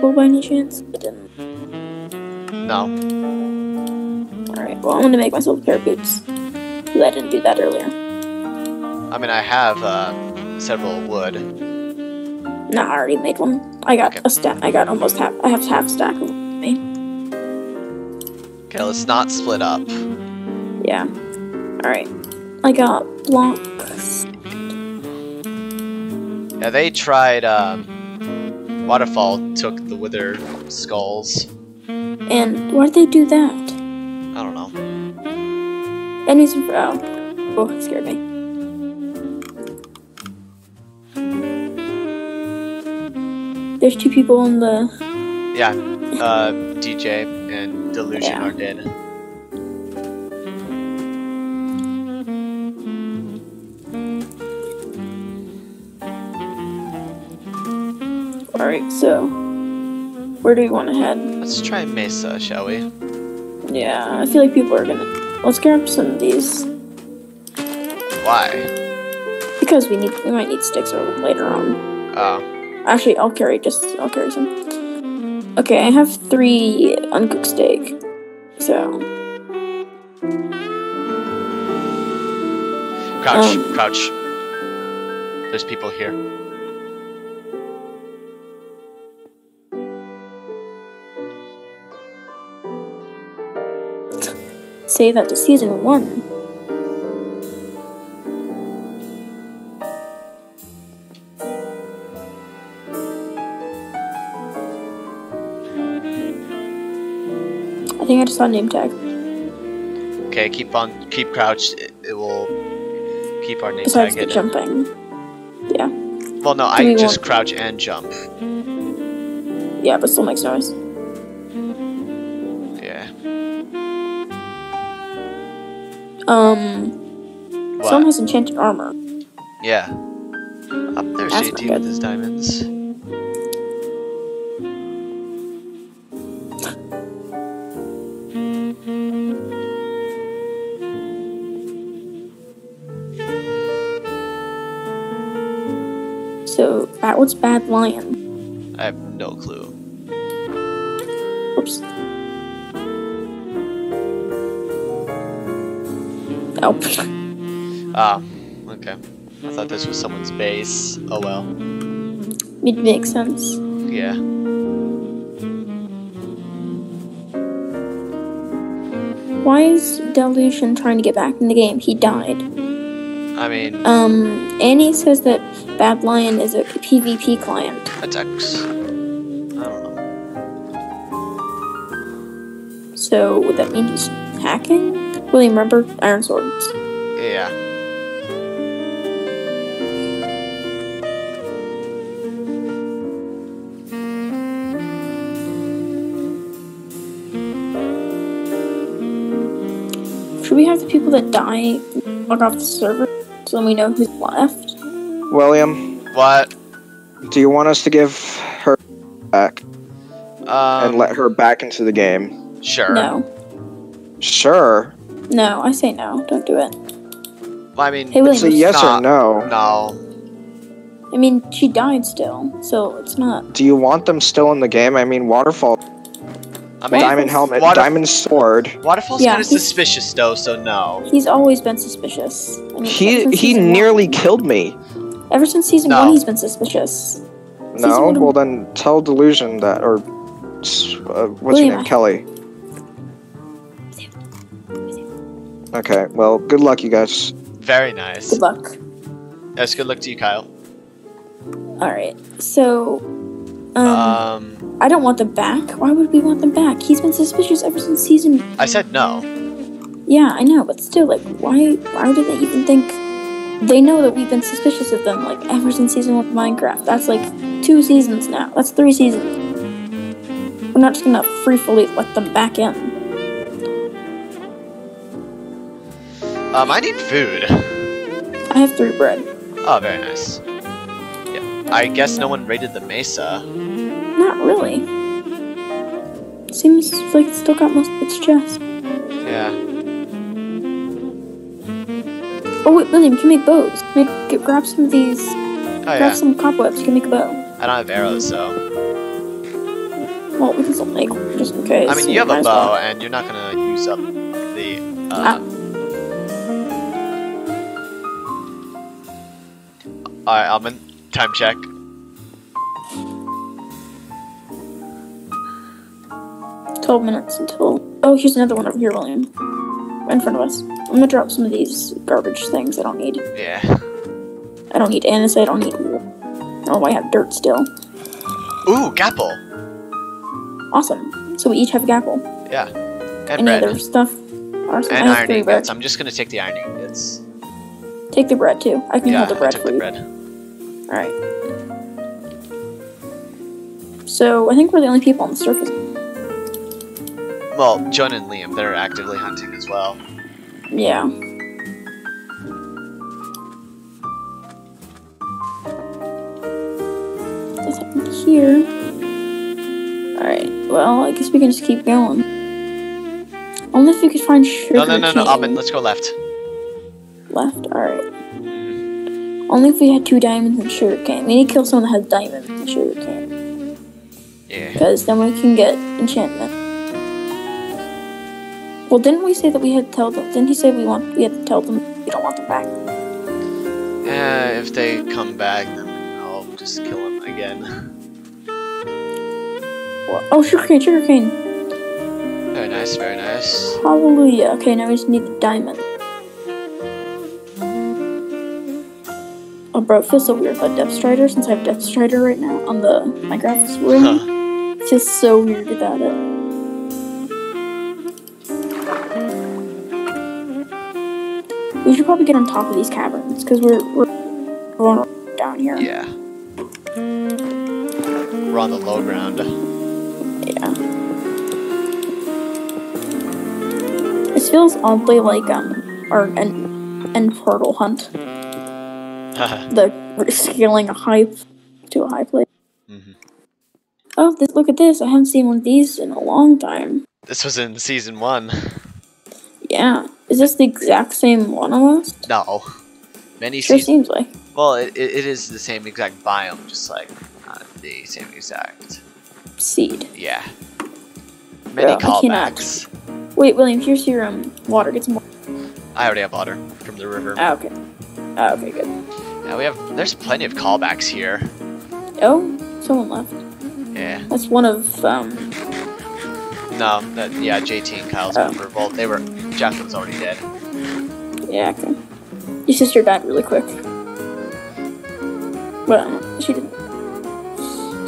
By any chance? It didn't. No. Alright, well, I'm gonna make myself a pair of boots. 'Cause I didn't do that earlier. I mean, I have uh, several wood. No, I already made one. I got Okay. a stack. I got almost half. I have half stack of me. Okay, let's not split up. Yeah. Alright. I got blocks. Yeah, they tried. Um, Waterfall took the wither skulls. And why'd they do that? I don't know. In oh. Oh, it scared me. There's two people in the Yeah, uh, DJ and Delusion Yeah. are dead. Alright, so where do we want to head? Let's try Mesa, shall we? Yeah, I feel like people are gonna let's grab some of these. Why? Because we need we might need sticks later on. Oh, Actually I'll carry just I'll carry some. Okay, I have three uncooked steak. So crouch, Um. crouch. There's people here. Say that to season one. I think I just saw a name tag. Okay, keep on, keep crouched. It, it will keep our name Besides tag the jumping. Yeah. Well, no, Do I just crouch and jump. Yeah, but still makes noise. Um What? someone has enchanted armor. Yeah. Up there, That's JT with his diamonds. So that what's Badlion. I have no clue. Oh Ah, okay. I thought this was someone's base. Oh well. it makes sense. Yeah. Why is Delusion trying to get back in the game? He died. I mean, Um, Annie says that Badlion is a PvP client. attacks. I don't know. So would that mean he's hacking? William, remember Iron Swords? Yeah. Should we have the people that die log off the server so then we know who's left? William, What? do you want us to give her back Um. and let her back into the game? Sure. No. Sure. No, I say no. Don't do it. Well, I mean, Hey, It's a William. yes not- or no. no. I mean, she died still, so it's not. Do you want them still in the game? I mean, Waterfall, I mean, Diamond Helmet, Water- Diamond Sword. Waterfall's Yeah, kind of he's- suspicious though, so no. He's always been suspicious. I mean, ever He since he season one- nearly killed me. Ever since season No. one, he's been suspicious. No, one well then tell Delusion that, or s- uh, what's William, her name, I- Kelly. Okay, well, good luck, you guys. Very nice. Good luck. Yes, good luck to you, Kyle. All right. So, um, Um, I don't want them back. Why would we want them back? He's been suspicious ever since season. I said no. Yeah, I know, but still, like, why? Why do they even think? They know that we've been suspicious of them, like, ever since season one of Minecraft. That's like two seasons now. That's three seasons. We're not just gonna free fully let them back in. Um, I need food. I have three bread. Oh, very nice. Yeah. I guess no one raided the mesa. Not really. Seems like it's still got most of its chest. Yeah. Oh wait, William, you can make bows. Make, get, grab some of these. Oh grab yeah. some cobwebs. You can make a bow. I don't have arrows, so. Well, we can still make just in case. I mean, you have a as well. bow, and you're not gonna use up the. Ah. Uh... Alright, Almond. Time check. Twelve minutes until. Oh, here's another one over here, William. Right in front of us. I'm gonna drop some of these garbage things I don't need. Yeah. I don't need andesite. I don't need wool. Oh, I have dirt still. Ooh, gapple. Awesome. So we each have a gapple. Yeah. And Any bread. other stuff? And I have iron three bread. I'm just gonna take the iron ingots. Take the bread too. I can Yeah, hold the I bread took for the you. bread. Alright. So I think we're the only people on the surface. Well, Joan and Liam, they're actively hunting as well. Yeah. What's happening here? Alright, well, I guess we can just keep going. Only if we could find sugar No, no, no, no, cane Almond, let's go left. Left. Alright. Only if we had two diamonds and sugar cane. We need to kill someone that has diamonds and sugar cane. Yeah. Because then we can get enchantment. Well, didn't we say that we had to tell them? Didn't he say we want we had to tell them we don't want them back? Yeah, if they come back, then I'll just kill them again. Well, oh, sugarcane, sugarcane. Very nice, very nice. Hallelujah. Okay, now we just need the diamond. Bro, it feels so weird about Depth Strider since I have Depth Strider right now on the Minecraft swing. Huh. It feels so weird without it. We should probably get on top of these caverns because we're we're going down here. Yeah. We're on the low ground. Yeah. This feels oddly like um our end, end portal hunt. The scaling a high to a high place. Mhm. Oh, this, look at this! I haven't seen one of these in a long time. This was in season one. Yeah, is this the exact same one almost? No. Many Sure seems like. Well, it, it is the same exact biome, just like not the same exact. Seed. Yeah. Many cannot. callbacks. Wait, William, here's your um water. Get some water. I already have water from the river. Ah, okay. Ah, okay, good. Yeah, we have. There's plenty of callbacks here. Oh, someone left. Yeah. That's one of um. No. That. Yeah. JT and Kyle's Oh. revolt. They were. Jacqueline's already dead. Yeah, okay. Your sister died really quick. Um, she didn't.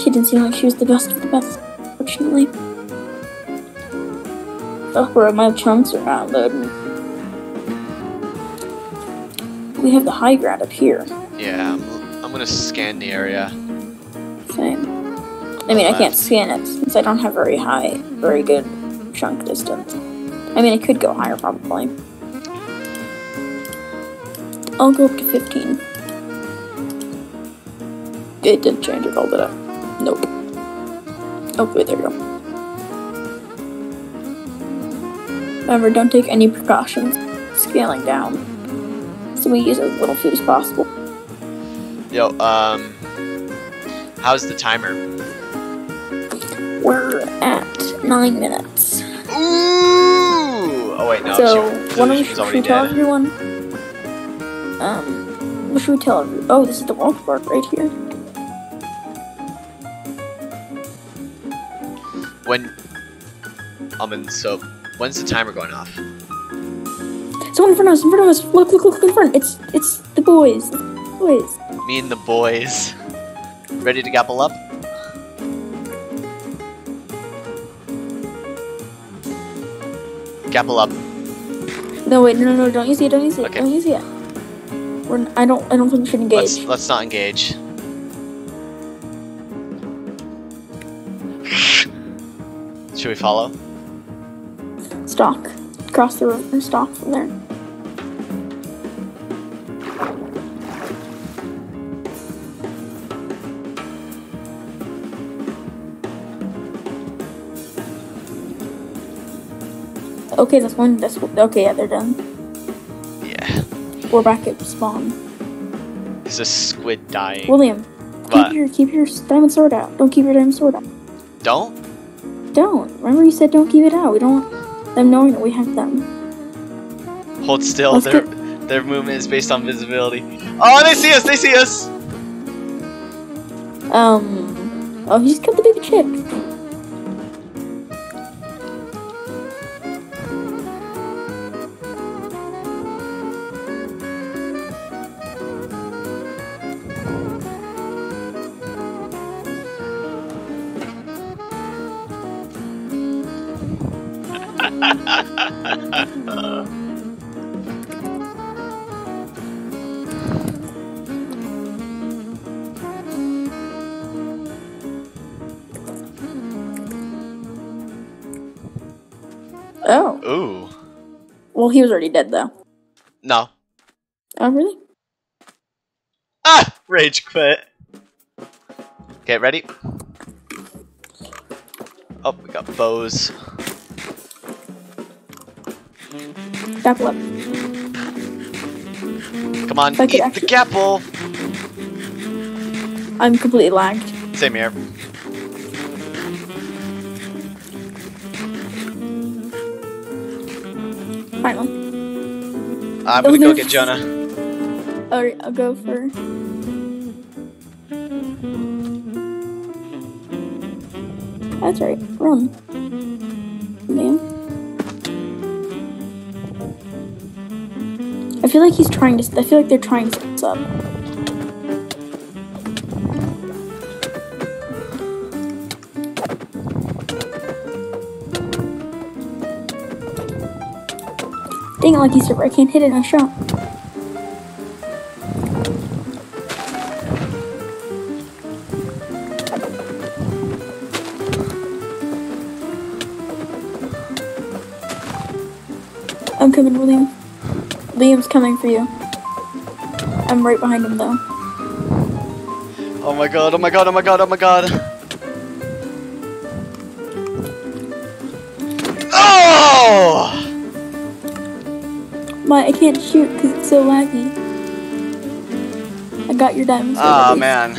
She didn't seem like she was the best of the best, fortunately. Oh, bro, my chunks are not loading. We have the high ground up here. Yeah. I'm, I'm gonna scan the area. Same. I mean, I can't scan it since I don't have very high, very good chunk distance. I mean, I could go higher probably. I'll go up to 15. It didn't change it all, did it? Nope. Oh, wait, there you go. Remember, don't take any precautions scaling down. So we use as little food as possible. Yo. Um. How's the timer? We're at nine minutes. Ooh! Oh wait, no. so, she, what do we, should we tell everyone? Um, what should we tell everyone? Oh, this is the wall part right here. When. Almond. So, when's the timer going off? Someone in front of us, in front of us. Look, look, look in front. It's, it's the boys. The boys. Me and the boys. Ready to gapple up? Gapple up. No, wait, no, no, no, don't you see it, don't you see it, Okay. don't you see it. We're, I don't, I don't think we should Let's engage. let's not engage. Should we follow? Stalk. Cross the river, stalk from there. Okay, that's one. That's okay. Yeah, they're done. Yeah. We're back at spawn. Is this squid dying? William, What? keep your keep your diamond sword out. Don't keep your diamond sword out. Don't? Don't. Remember you said don't keep it out. We don't want them knowing that we have them. Hold still. Let's Their get- their movement is based on visibility. Oh, they see us! They see us! Um. Oh, he just killed the baby chick. Oh. Ooh. Well, he was already dead though. No. Oh, really? Ah! Rage quit. Okay, ready? Oh, we got bows. Gapple up. Come on, If I could eat the actually- gapple! I'm completely lagged. Same here. Finally. I'm gonna go get Jonah. Alright, I'll go for. That's right. Run. Feel like he's trying to. I feel like they're trying to set up. Dang it, Lucky Stripper, I can't hit it in a shot. I'm coming, William. Liam's coming for you. I'm right behind him, though. Oh my god, oh my god, oh my god, oh my god. Oh! My, I can't shoot because it's so laggy. I got your diamonds. Oh man.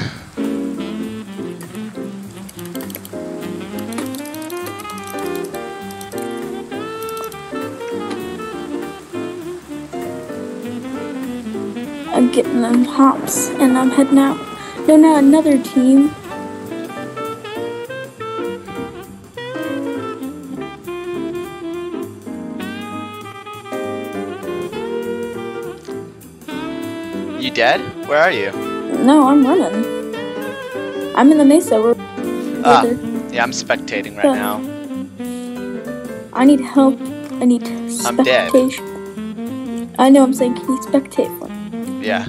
I'm getting hops and I'm heading out. No, not another team. You dead? Where are you? No, I'm running. I'm in the mesa. We're Ah. Yeah, I'm spectating right Yeah. now. I need help. I need I'm dead. I know. I'm saying, can you spectate for me? Yeah.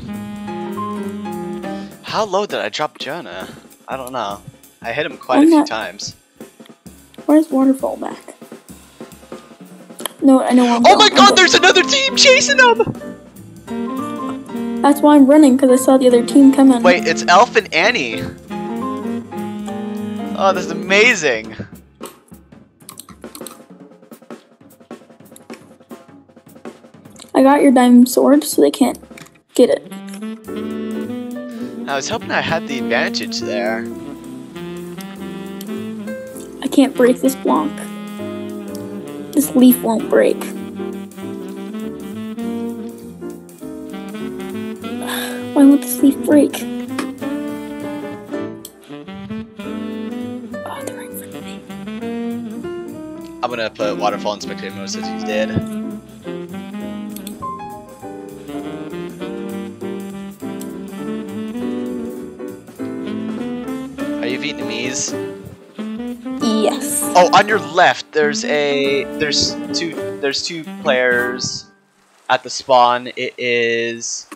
How low did I drop Jonah? I don't know. I hit him quite I'm a few not- times. Where's waterfall back? No, I know. where I'm Oh going. my god, go- there's another team chasing them! That's why I'm running because I saw the other team coming. Wait, it's Elf and Annie. Oh, this is amazing. I got your diamond sword, so they can't get it. I was hoping I had the advantage there. I can't break this block. This leaf won't break. Why won't this leaf break? Oh, they're right in front of me. I'm gonna put Waterfall in spectator mode since he's dead. Vietnamese? Yes. Oh, on your left, there's a there's two there's two players at the spawn. It is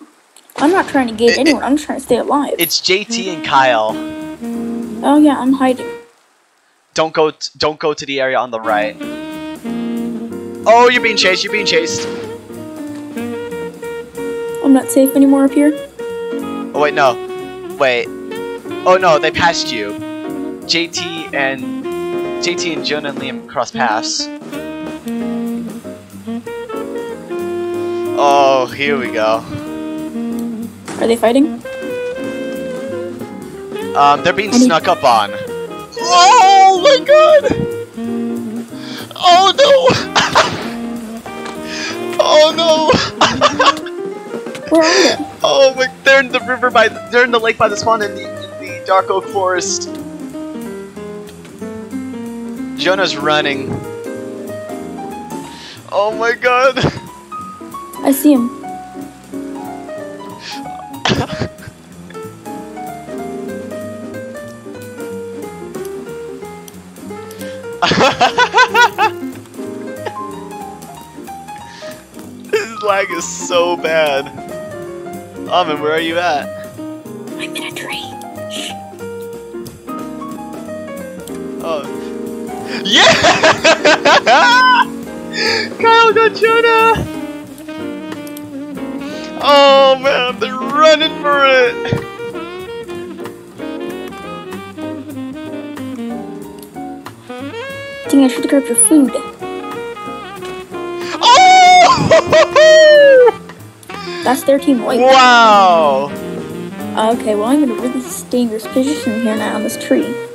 I'm not trying to get It- it- anyone. I'm just trying to stay alive. it's JT and Kyle. oh yeah, I'm hiding. Don't go t- don't go to the area on the right. Oh, you're being chased. You're being chased. I'm not safe anymore up here. Oh wait, no. Wait. Oh no, they passed you. JT and JT and Jonah and Liam cross paths. Oh, here we go. Are they fighting? Um, they're being snuck up on. Oh my god! Oh no! oh no! Where are they? Oh my, they're in the river by, the, they're in the lake by the spawn and dark oak forest. Jonah's running. Oh my god. I see him. this lag is so bad. Alvin, where are you at? Yeah! Kyle got Jonah! Oh man, they're running for it! I think I should grabbed your food. Oh! That's their team white. wow! Okay, well I'm in a really dangerous position here now on this tree.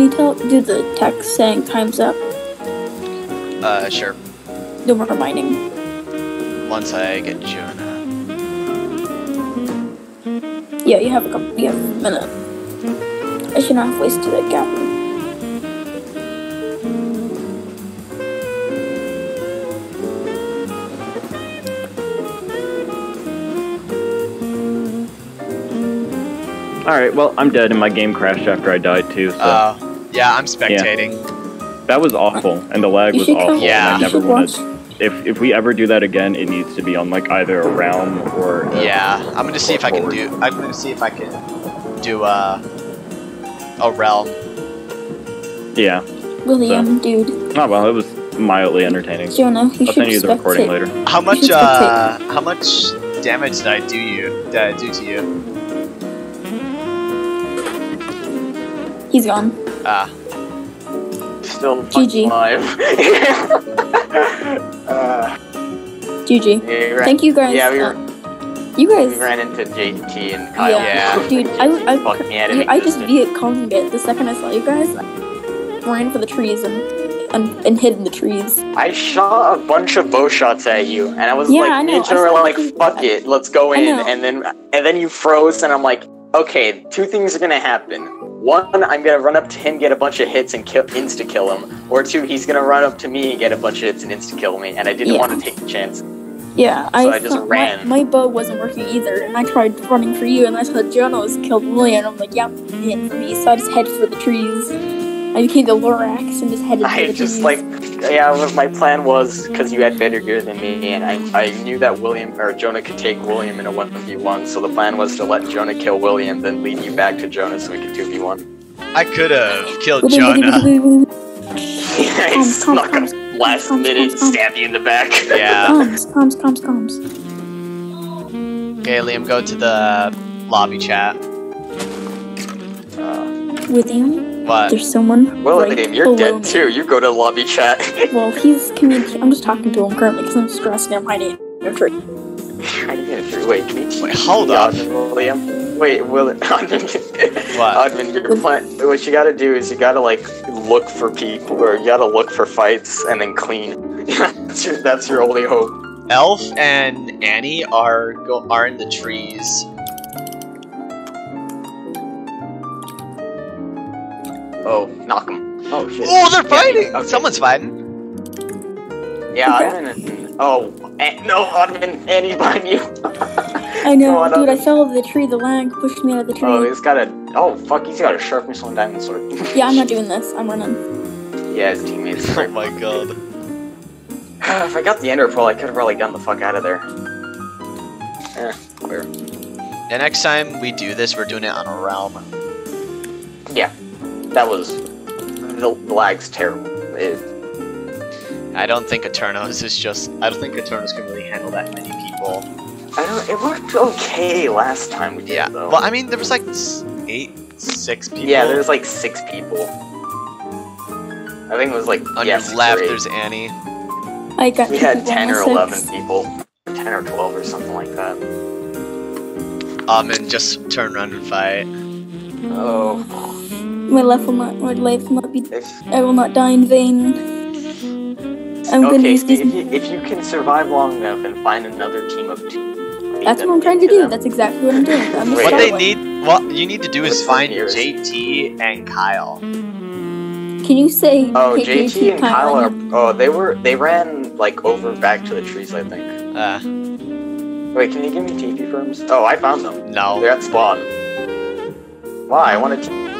Can you tell, do the text saying time's up? Uh, sure. No more reminding. Once I get Jonah. Yeah, you have a couple, you have a minute. I should not have wasted that gap. Alright, well, I'm dead and my game crashed after I died too, so Uh, yeah, I'm spectating. that was awful, and the lag You was awful. Yeah. I never should wanted. watch. If if we ever do that again, it needs to be on like either a realm or uh, Yeah, I'm gonna see if I can Forward. do. I'm gonna see if I can do uh, a realm. yeah. William, dude. Oh well, it was mildly entertaining. Jonah, you I'll should send you the recording spectate. later. How much uh, how much damage did I do you? Did I do to you? He's gone. Ah, Still GG. alive. uh, GG. we ran- Thank you guys. Yeah, we, uh, were, you we guys. ran into JT and Kyle. Yeah, Yeah. dude, I, I, Fucked me out dude, I just existence. Viet Conged it the second I saw you guys. I ran for the trees and and, and hid in the trees. I shot a bunch of bow shots at you, and I was Yeah, like, I know, me and I were like, you- "Fuck it, let's go in." And then, and then you froze, and I'm like, "Okay, two things are gonna happen. One, I'm gonna run up to him, get a bunch of hits, and kill, insta kill him. Or two, he's gonna run up to me and get a bunch of hits and insta kill me. And I didn't Yeah. want to take the chance. Yeah, So I just thought ran. My, my bow wasn't working either, and I tried running for you, and I saw Jonah was killed William. And I'm like, yep, hit for me. So I just head for the trees. I became the Lorax and just headed for I the just trees. like, yeah, my plan was because you had better gear than me, and I, I knew that William or Jonah could take William in a one v one. So the plan was to let Jonah kill William, then lead you back to Jonah so we could two v one. I could have killed William, William, Jonah. William, William, I Comms, snuck up last comms, minute, comms, comms. stab you in the back. Yeah. Comms, comms, comms, comms. Okay, Liam, go to the lobby chat. Uh, William, What? there's someone William, right you're below dead me. too. You go to lobby chat. Well, he's communicating. I'm just talking to him currently because I'm stressing. I'm hiding in a tree. I get it. Wait, can you Wait, hold on. up. William. Wait, Will Odman. What? Odman, your plan. What you gotta do is you gotta like look for people, or you gotta look for fights and then clean. that's your that's your only hope. Elf and Annie are go are in the trees. Oh, knock him. Oh shit. Oh, they're fighting! okay. Someone's fighting. Yeah, Okay. Odman. Oh, eh, no, Odman. Annie's behind you. I know, Come on, dude. I Odman. fell over the tree. The lag pushed me out of the tree. Oh, he's got a. Oh, fuck, he's got a sharp missile and diamond sword. yeah, I'm not doing this. I'm running. Yeah, his teammates. Oh my god. if I got the ender pearl, I could have probably gotten the fuck out of there. Eh, clear. And next time we do this, we're doing it on a realm. Yeah, that was the, the lag's terrible. It, I don't think Eternos is just. I don't think Eternos can really handle that many people. I don't. It worked okay last time we did Yeah. though. Well, I mean, there was like eight, six people. Yeah, there's like six people. I think it was like On yeah, your left, eight. there's Annie. I got we had ten or six. eleven people, ten or twelve or something like that. Um, and just turn around and fight. Oh, My life will not. My life will not be. if, I will not die in vain. I'm gonna okay. use these. if, you, if you can survive long enough and find another team of two, That's what I'm trying to do. them. That's exactly what I'm doing. I'm Wait, What they following. need, what you need to do is What's the find nearest? JT and Kyle. Can you say? Oh, hey, JT and Kyle are. and- Oh, they were. They ran like over back to the trees. I think. Uh, Wait, can you give me TP firms? Oh, I found them. no, They're at spawn. Why? I want to.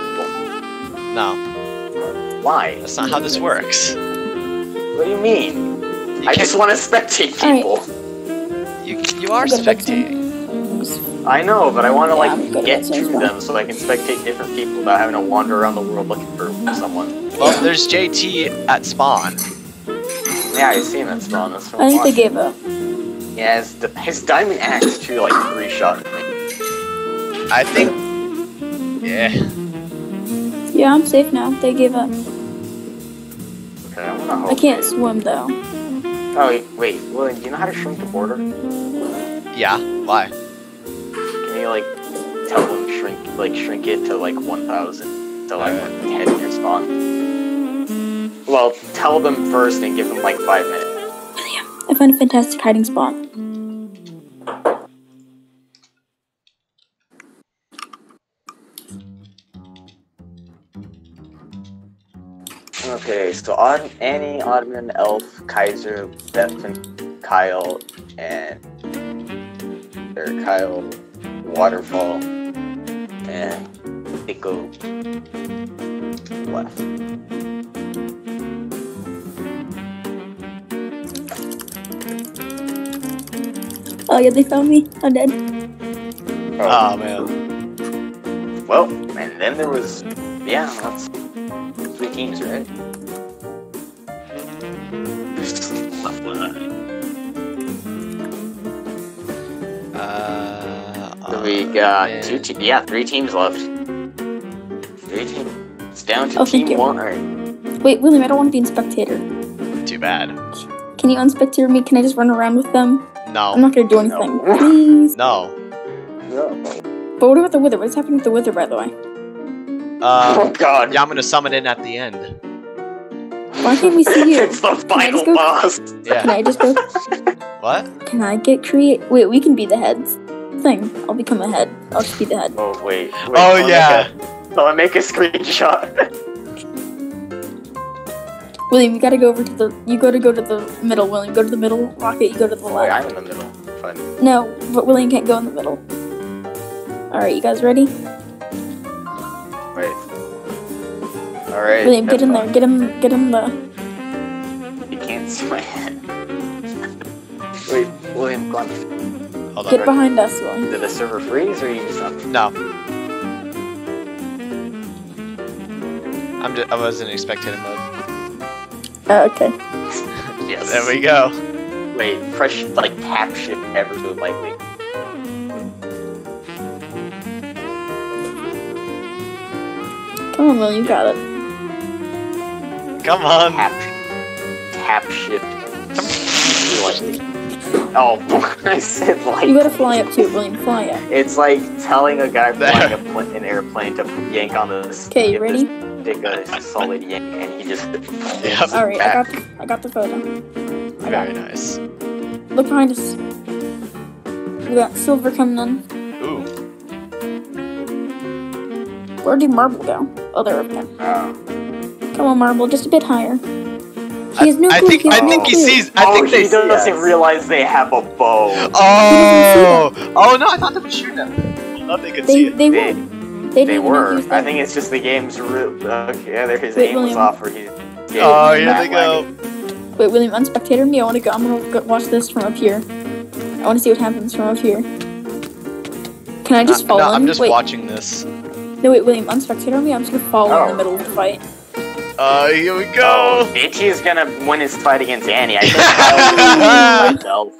No, Why? that's not how this works. What do you mean? You I just want to spectate Alright. people. you, you are I'm gonna fix them. spectating. I know, but I want to Yeah, like get at to as well. them so I can spectate different people without having to wander around the world looking for someone. Well, there's JT at spawn. Yeah, I see him at spawn. That's what I I'm think they gave up. Yeah, his, his diamond axe too, like three shot me. I think. Yeah. Yeah, I'm safe now. They gave up. Okay, I wanna hope. I can't swim though. Oh wait, wait, William, do you know how to shrink the border? Yeah. Why? Can you like tell them shrink, like shrink it to like one thousand, so like Alright. head in your spawn? Well, tell them first and give them like five minutes. William, I found a fantastic hiding spot. Okay, so Aud- Annie, Ottoman, Elf, Kaiser, Bethan, Kyle, and or Kyle, Waterfall, and Nico left. Oh yeah, they found me. I'm dead. Oh ah, man. Well, and then there was, yeah, that's three teams, right? Got man. two teams. Yeah, three teams left. Three teams. It's down to Oh, thank team you. one. Wait, William, I don't want to be in spectator. Too bad. Can you unspectator me? Can I just run around with them? No. I'm not gonna do anything. No. Please. No. But what about the wither? What's happening with the wither, by the way? oh Uh. god. Yeah, I'm gonna summon in at the end. Why can't we see you? it's the I final just go- boss. Can I just go? What? Can I get create? Wait, we can be the heads. Thing. I'll become a head. I'll just be the head. Oh wait. wait Oh, let me yeah. Make a, let make a screenshot. William, you gotta go over to the. You gotta go to the middle. William, go to the middle. Rocket, you go to the wait, left. I'm in the middle. Fine. No, but William can't go in the middle. All right, you guys ready? Wait. All right. William, get that's in there. fine. Get him. Get him the. You can't see my head. Wait, William, go on. Hold Get on. behind us, William. Did the server freeze or you just not? No. I'm just, I wasn't in spectator mode. Oh, okay. Yes. There we go. Wait, press like tap shift ever so lightly. Come on, William, you got it. Come on. Tap, tap shift. lightly. Oh, I said like. You gotta fly up too, William. Fly up. It's like telling a guy flying a pl- an airplane to yank on the. Okay, you ready? Stick a solid yank, and he just. Yep. All right, I got. The, I got the photo. I got Very it. nice. Look behind us. We got silver coming in. Ooh. Where did marble go? Oh, there we go. Oh. Come on, marble, just a bit higher. He has no I think I think he sees. I oh, think they he see doesn't us. realize they have a bow. Oh. Oh no! I thought they were shooting at me. I thought they could see They it. they They- were. They, They didn't even were. I think it's just the game's real. Okay, yeah, there his Wait, aim was off, or he. Oh, here they go. Wait, William, unspectator me. I want to go. I'm gonna go watch this from up here. I want to see what happens from up here. Can I just Uh, fall no, in? I'm just wait, watching this. no, wait, William, unspectator me. I'm just gonna fall in Oh. the middle of the fight. Uh, here we Oh, go. JT is gonna win his fight against Annie. I think Kyle will myself.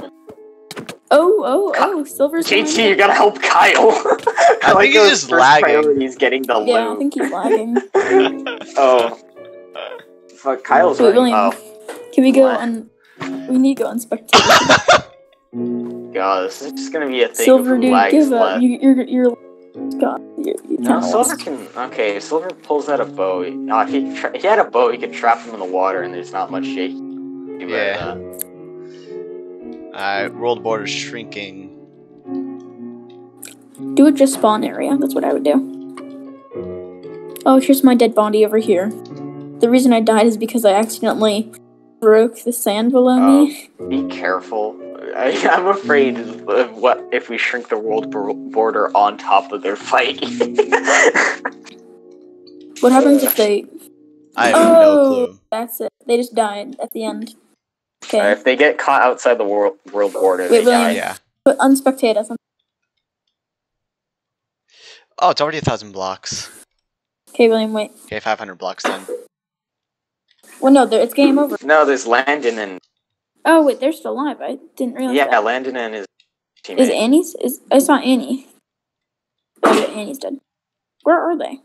Oh, oh, oh, Silver's JT, you gotta help Kyle. I think he's just first lagging. priority is getting the Yeah, I think he's lagging. Oh. Fuck, Kyle's Wait, running. William, Oh, can we go What? on? We need to go on spectator. God, this is just gonna be a thing Silver, of dude, lags give up. You, you're, you're, God, you're, you No, can't Silver can. Okay, Silver pulls out a bow. Uh, if he, tra- if he had a bow, he could trap him in the water, and there's not much shake. Yeah. Alright, world border shrinking. Do it just spawn area. That's what I would do. Oh, here's my dead body over here. The reason I died is because I accidentally broke the sand below me. Be careful. I, I'm afraid of what if we shrink the world border on top of their fight. What happens if they? I have oh, no clue. that's it. They just died at the end. Uh, Okay, if they get caught outside the world world border, Wait, they William. die. Yeah. but unspectate us. Oh, it's already a thousand blocks. Okay, William, wait. Okay, 500 blocks then. Well, no, there- it's game over. No, there's Landon and Oh wait, they're still alive. I didn't realize. yeah, that. Landon and his teammate. Is Annie's? Is I saw Annie. Oh, Annie's dead. Where are they?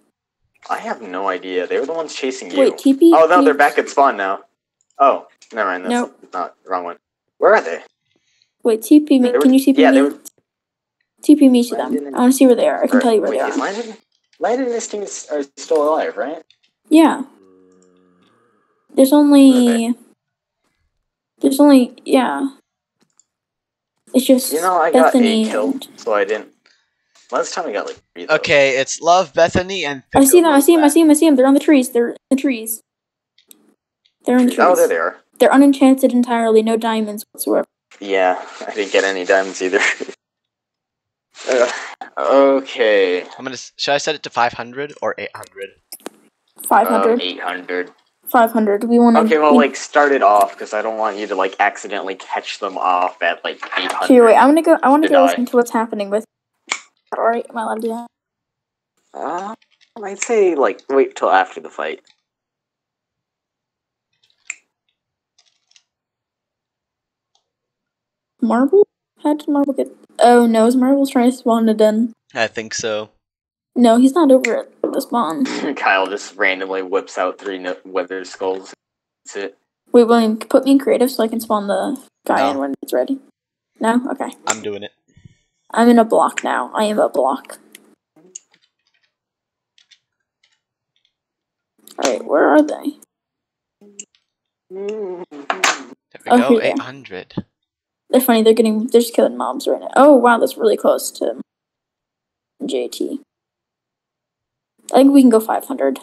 I have no idea. They were the ones chasing you. Wait, TP. oh no, they're back at spawn now. Oh, never mind. That's Nope. not wrong one. Where are they? Wait, TP me. Were- Can you TP yeah, me? they were- TP me to them. Landon I want to see where they are. I can Or- tell you where wait, they are. Landon, Landon and his team is, are still alive, right? Yeah. There's only. There's only yeah. It's just You know, I got Bethany. eight kills, and- so I didn't. Last time I got like three. though. Okay, it's Love, Bethany, and I see them. I see them. I see them. I see them. They're on the trees. They're in the trees. They're in the trees. Oh, there they are. They're unenchanted entirely. No diamonds whatsoever. Yeah, I didn't get any diamonds either. Ugh, okay. I'm gonna. Should I set it to 500 or 800? Five Um, hundred. 800. Five hundred. We want to. Okay, well, like, start it off, because I don't want you to, like, accidentally catch them off at, like, 800. Here, wait. I want to go. I want to go listen to what's happening with. All right, am I allowed to do that? Uh, I'd say, like, wait till after the fight. Marble? How did Marble get? Oh no, is Marble's trying to spawn it in? I think so. No, he's not over at the spawn. Kyle just randomly whips out three no- wither skulls. That's it. Wait, William, put me in creative so I can spawn the guy No. in when it's ready. No, okay. I'm doing it. I'm in a block now. I am a block. Alright, where are they? There we Oh, go. here they 800. They're funny, they're getting they're just killing mobs right now. Oh wow, that's really close to JT. I think we can go five hundred.